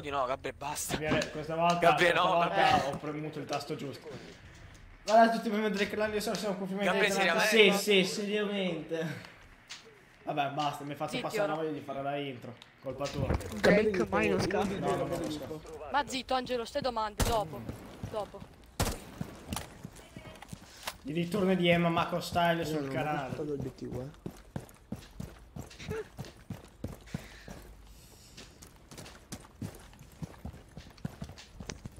di no, Gabriele, basta. Gabriele, questa volta, Gabriele, questa no, volta ho premuto il tasto giusto. Guarda tutti i membri del clan, io sono, siamo confermati. Gabriele, Sì, seriamente? sì, seriamente. Vabbè, basta, mi faccio passare la voglia di fare la intro. Colpa tua. Drake mai non scappa. No, no, no, non. Ma zitto Angelo, ste domande, dopo. Dopo. Il ritorno di Emma Mako Style sul non ho canale. fatto l'obiettivo, eh.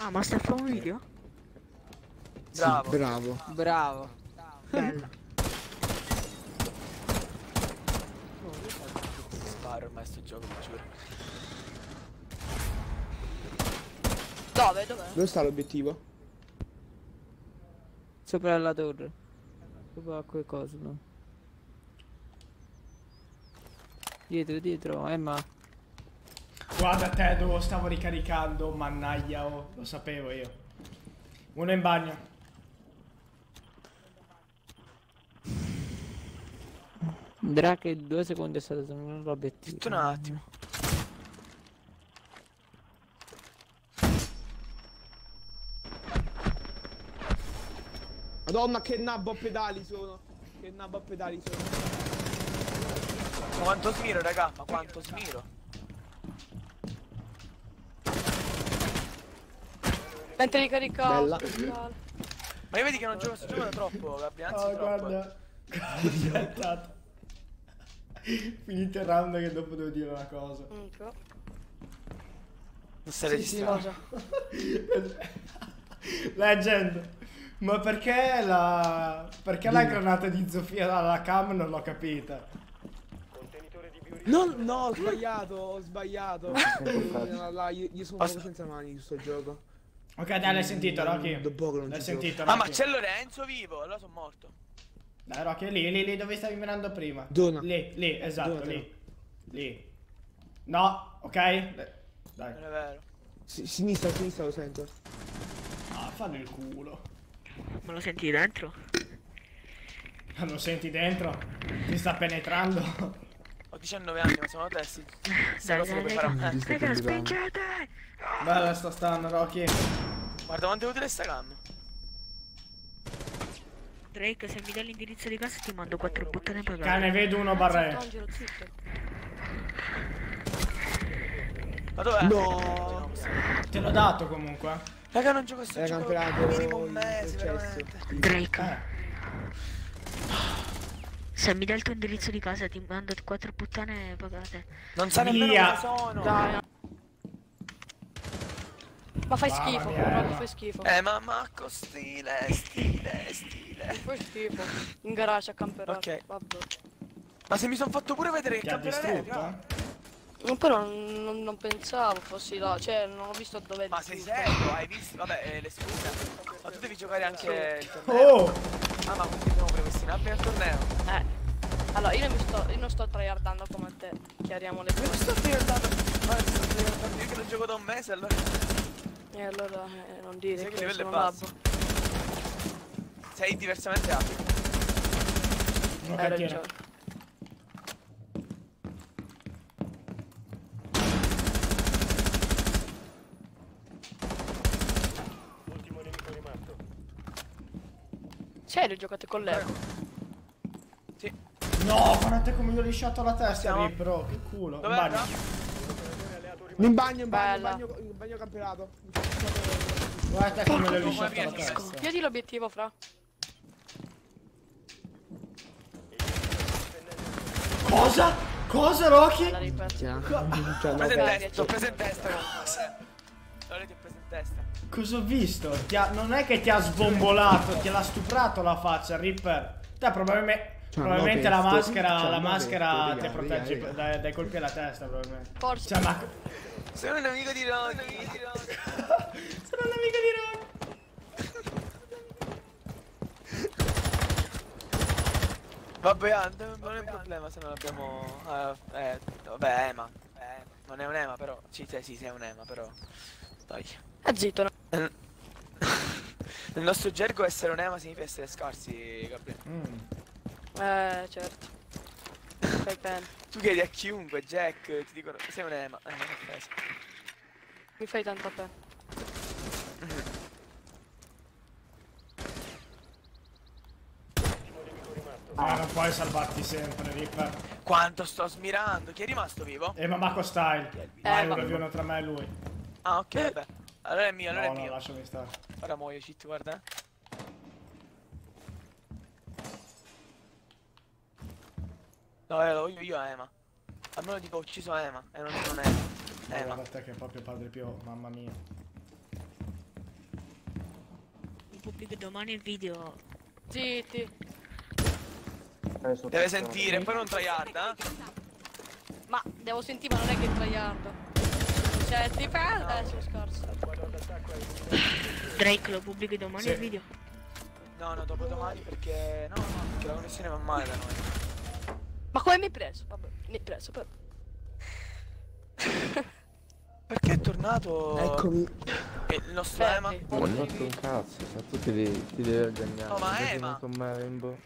Ah, ma sta fa un video? Bravo. Sì, bravo. Bravo. Bello. Sparo ormai sto gioco, vi giuro. Dove? Dov'è? Dove sta l'obiettivo? Sopra la torre. Sopra quel coso, no? Dietro, dietro, Emma. Guarda te dove stavo ricaricando, mannaia, oh, lo sapevo io. Uno in bagno. Drake due secondi è stato l'obiettivo. Tutto un attimo. Madonna che nabbo a pedali sono. Che nabbo a pedali sono. Ma quanto smiro, raga, ma quanto smiro. Mentre ricaricavo. Bella. speciale. Ma io vedi che non gioco gioco da troppo, Gabriele, anzi Oh, troppo. guarda. Aspettate. Finite il round che dopo devo dire una cosa. Minchia. Non stai Sì, sì, registrando. Legend. Ma perché la. Perché la granata di Zofia alla cam non l'ho capita? No, no, ho sbagliato, ho sbagliato. No, io, io sono proprio senza mani in sto gioco. Ok, dai, l'hai sentito, Rocky? L'hai sentito, Ah, ma Rocky? c'è Lorenzo vivo, allora sono morto. Dai, Rocky, lì, lì, lì, dove stavi mirando prima? Dona. Lì, lì, esatto, Dona, lì. Lì. No, ok? Dai. Non è vero. Si- sinistra, sinistra lo sento. Ah, fanno il culo. Me lo senti dentro? Ah, Lo senti dentro? Ti sta penetrando? Ho 19 anni, ma sono testi. Questa Dai, cosa lo dai, puoi dai. fare a me. Raga, spingete! Bella sta stanno, Rocky. Guarda quanto è utile sta cam. Drake, se mi dai l'indirizzo di casa ti mando quattro buttane pagate. Cane, vedo uno barre. Ma dov'è? No. Te l'ho dato comunque. Raga, non gioco sto gioco minimo un mese, veramente. Drake, Eh. se mi dai il tuo indirizzo di casa ti mando quattro puttane pagate. Non sa nemmeno dove sono. Dai. Ma fai Mamma schifo, Emma. fai schifo. Eh, ma Marco, stile, stile, stile. Fai schifo. In garage a camperare. Ok. Vabbè. Ma se mi sono fatto pure vedere ha camperare. No, Però non, non- non pensavo fossi là, cioè non ho visto dove Ma sei serio? Hai visto? Vabbè, eh, le scuse. Ma tu devi giocare anche il torneo. Oh! Ah, ma quindi siamo predestinabili al torneo. Eh. Allora, io non, mi sto, io non sto tryhardando come te, chiariamo le Io non cose. sto diventando. Ma sto diventando io che lo gioco da un mese, allora. E allora eh, non dire Sai che livello è basso. labbo. Sei diversamente abile. Uno Hai ragione. Serio, giocate con l'eco? Sì. No, guardate come gli ho lisciato la testa, Siamo? Rip, bro. Che culo. Dov'è? In bagno, in bagno, in Bella. bagno, in bagno campionato. Guardate come gli ho Porco lisciato la testa. Chiedi l'obiettivo, fra. Cosa? Cosa, Rocky? La ripeto. Cioè, preso in testa, ho preso in testa. Allora ti ho preso in testa. Cosa ho visto? Ti ha- non è che ti ha sbombolato, ti l'ha stuprato la faccia, Ripper. Te probabilmente, Cioè, probabilmente la maschera, cioè, la maschera ti protegge raga. dai, dai colpi alla testa, probabilmente. Forse. Cioè, ma... Sono un amico di Rocky. Sono un amico di Rocky. Vabbè, ah, non è un problema se non abbiamo. eh, eh, vabbè, Ema. Eh, non è un Ema, però. Sì, sì, sì, sei un Ema, però. Dai. Eh, zitto, no. Nel nel nostro gergo essere un Ema significa essere scarsi, Gabriele. Mm. Eh, certo. Fai bene. Tu chiedi a chiunque, Jack, ti dicono sei un Ema. Eh, non è offesa. Mi fai tanta pena. Ah, non puoi salvarti sempre, Ripper. Quanto sto smirando? Chi è rimasto vivo? E Mamako Style. Eh, Vai, ma- uno tra me e lui. Ah, ok, vabbè. Allora è mio, allora No, è no, mio. lasciami stare. Ora muoio, cheat, guarda. No, eh, lo voglio io a Ema. Almeno dico ho ucciso Ema e non sono Ema. Ma Ema. guarda te che è proprio padre Pio, mamma mia. Pubblico domani il video. Zitti. Deve sentire, poi non tryhard, eh? Ma devo sentire, ma non è che tryhard. Cioè, ti fa... Eh, sono scarso. Drake lo pubblico domani Sì. il video. No, no, dopodomani perché... No, no, perché la connessione va male da noi. Ma come mi hai preso? Vabbè, mi hai preso, però. Perché è tornato... Eccomi. il nostro Ema? Fermi. Non ho fatto un cazzo, sa tu ti devi, ti devi organizzare. No, ma Ema. con me, Rainbow.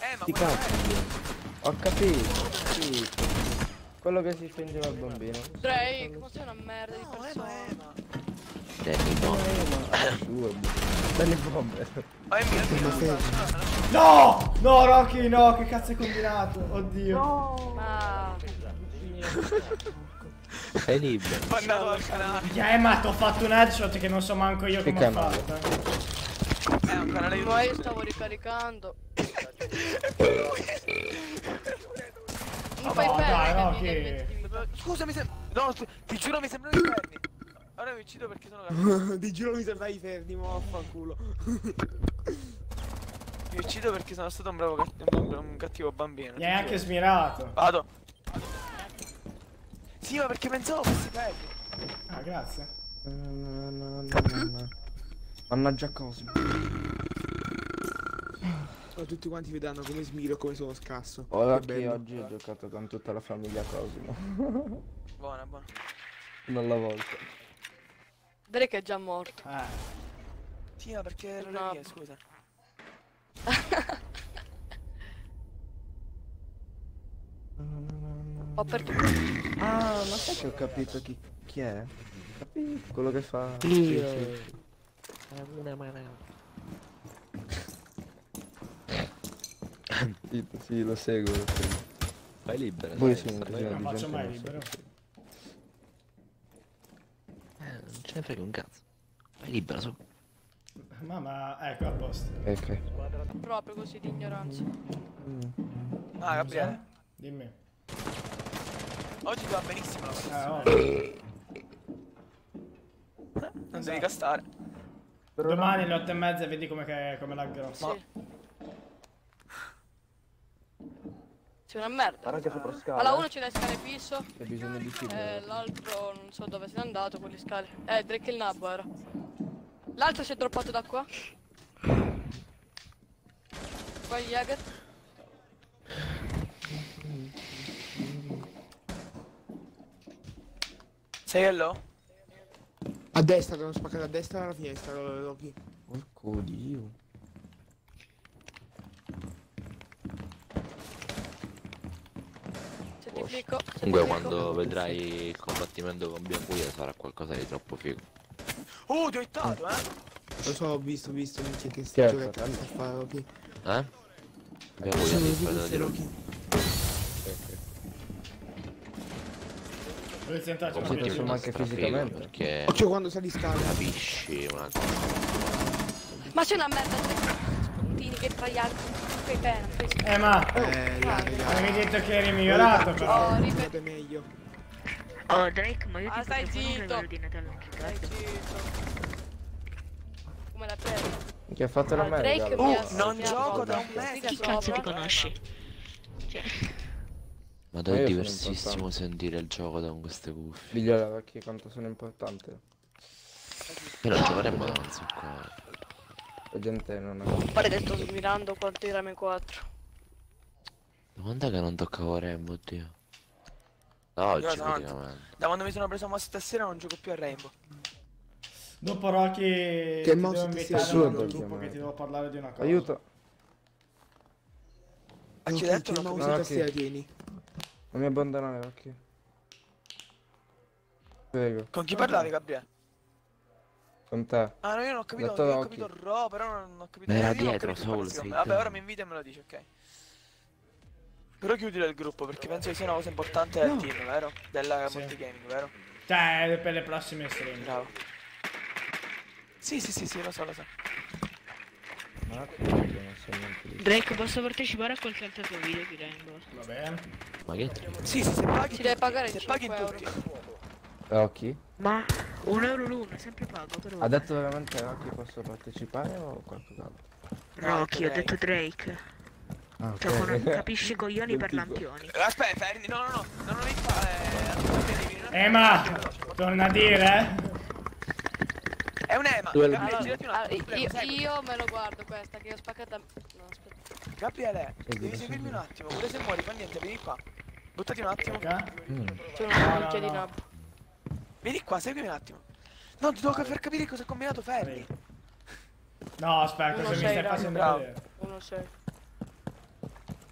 Ema, Ti cazzo. Ho capito, ho capito. Quello che si spingeva il bambino. Drake, ma sei una merda di No, Ema, persona. Ema. No. Mio. Ma fermi. No! No, Rocky, no, che cazzo hai combinato? Oddio. Ma... Sei libero. Bannato dal canale. Yeah, ma ti ho fatto un headshot che non so manco io Che come ho canale? fatto. eh. È un canale Ma io stavo ricaricando. Non fai no, perdere dai, che mi Rocky. devi mettere in- Scusa, mi sembra... No, ti giuro mi sembrano i fermi. Ora mi uccido perché sono cattivo. Ti giuro mi sembravi fermi, ma vaffanculo. Mi uccido perché sono stato un bravo catt- un, cattivo bambino. Mi hai anche smirato. Vado. Sì, ma perché pensavo fossi fermi. Ah, grazie. No, no, no, no, no. Mannaggia Cosmo. Oh, tutti quanti vedranno come smiro e come sono scasso. Ora Che che bello. oggi ho giocato con tutta la famiglia Cosmo. Buona, buona. Non la volta. Drake è già morto. Eh. Sì, ma perché ero No. mia, scusa. Ho aperto... Ah, ma sai che ho capito chi, chi è? Capito? Quello che fa... Sì, sì. Una mano. Sì, lo seguo, lo seguo. Fai libera. Voi dai, casino Non faccio mai libero. segue. Eh, non ce ne frega un cazzo. Fai libera su. Mamma, ecco, a posto. Ok. Proprio così di ignoranza. Ah, Gabriele. Dimmi. Oggi ti va benissimo la Eh, connessione. oh. Non devi castare. Domani alle 8 e mezza vedi come, che, come laggerò. Sì. Sei una merda. Guarda che sopra scala. Allora uno c'è le scale fisso C'è bisogno di e fibra. l'altro non so dove se n'è andato con le scale. Eh, Drake il nabbo era. L'altro si è droppato da qua. Poi Jäger. Sei hello? A destra, devono spaccare a destra dalla finestra, Loki. Porco dio. Ti Comunque quando vedrai il combattimento con Biancuia sarà qualcosa di troppo figo. Oh, ti ho hittato, eh? Lo so, ho visto, ho visto, minchia che sta quello? a fare Loki. Eh? Biancuia Sono si di ti Posso video? ma anche fisicamente. Perché Occhio quando sali scale. capisci una cosa. Ma c'è una merda Drake. Spuntini che traiardi. Fai. Eh, ma... Eh, raga. Avevi detto che eri migliorato, però. Oh, Fate ripet- meglio. Oh, Drake, ma io ti Ah, stai fare un zitto. di Natale anche zitto. Come la preso? Che ha fatto la Ah, Drake merda. ha Oh, non gioco da un mese. Chi cazzo ti conosci? Cioè, Ma dai, è diversissimo sentire il gioco da con queste cuffie. Figliola, perché quanto sono importante. Io non giocheremmo da un sacco. La gente non ha... Pare che sto smirando quanto era M4. Da quando è che non toccavo Rainbow, oddio? Da oggi Io tanto. Da quando mi sono preso mouse stasera non gioco più a Rainbow. Dopo Rocky Che invitare stai nel usando? gruppo che ti devo parlare di una cosa. Aiuto. Ah, ci hai Loki, detto che no? mouse No, e Loki. tastiera tieni? Non mi abbandonare, occhio. Prego, Con chi parlavi, Gabriele? Con te. Ah, no, io non ho capito, io ho capito Ro, però non ho capito. Era dietro, Soul, chiama. Vabbè, ora mi invita e me lo dici, ok. Però chiudilo il gruppo perché penso che sia una cosa importante del team, vero? Della Sì. multigaming, vero? Cioè, per le prossime stream. Bravo. Sì, sì, sì, sì, lo so, lo so. Ma che non so niente di Drake, posso partecipare a qualche altro tuo video di Rainbow? Va bene. Ma che? Sì, sì, se paghi. Ci devi pagare se 5 paghi tutti. Rocky? Ma un euro l'uno, sempre pago però. Ha detto veramente Rocky posso partecipare o qualcos'altro? Rocky, ho detto Drake. Ah, Cioè, non capisci coglioni per lampioni. Eh, Aspetta, Ferni, no, no, no, no, non devi fare. Ema, torna a dire, È un Ema. Allora, un ah, io, io me lo guardo questa che ho spaccata. No, aspetta. Gabriele, devi seguirmi un attimo, pure se muori fa niente, vieni qua. Buttati un attimo. ok? Mm. C'è No, no, una minchia di no. Vieni qua, seguimi un attimo. No, ti devo far capire cosa ha combinato Ferni. No, aspetta, Uno cosa mi sei, stai facendo Bravo. vedere? 1-6.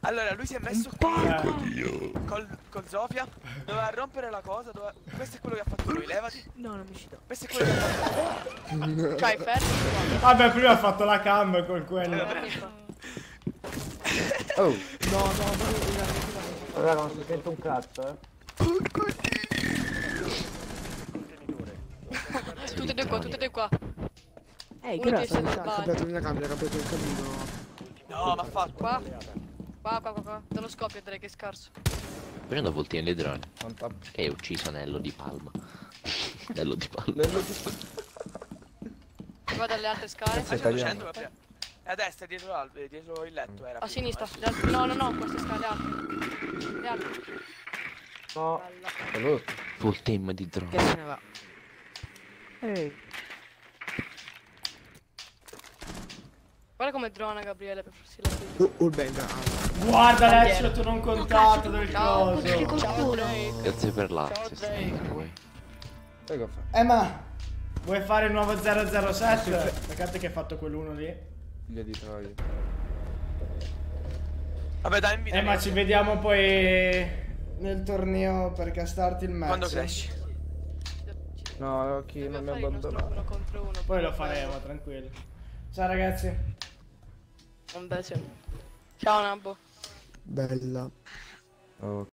Allora, lui si è messo qui Eh, col, col Zofia. Doveva rompere la cosa. Doveva... Questo è quello che ha fatto lui, levati. No, non mi ci do. Questo è quello che ha fatto C'hai fermi? Vabbè, prima ha fatto la cam con quello. Oh, No, no, ma io raga, non si sente un cazzo, eh? Tutte e due qua, tutte e due qua. Ehi, Uno ti Ha sbaglia. cambiato la camera, ha cambiato il cammino. No, ma fatto. Qua. Qua, qua, qua, qua. Te lo scoppio, Drake, che scarso. Prendo voltino di drone. E hai ucciso Nello di Palma. Nello di Palma. Nello di... Qua dalle altre scale. Gabriele? È a destra, dietro, l'albero, dietro il letto era. A sinistra. adesso- altre- No, no, no, queste scale alte. Le altre. No. Full team di drone. Che se ne va. Ehi. Guarda come drona Gabriele per farsi la fine. Uh, Urbenga. Guarda Alessio, tu non contatto del Ciao. coso. qualcuno. Grazie per l'assist. Fa. Emma, vuoi fare il nuovo 007? Peccato che hai fatto quell'uno lì. Figlio di Troia. Vabbè, dai, invita. Emma, ci vediamo poi nel torneo per castarti il match. Quando cresci. No, Rocky, non mi abbandonare. uno contro uno. Poi lo faremo, tranquillo. Ciao ragazzi. Un segno. Ciao Nabbo. Bella. Oh,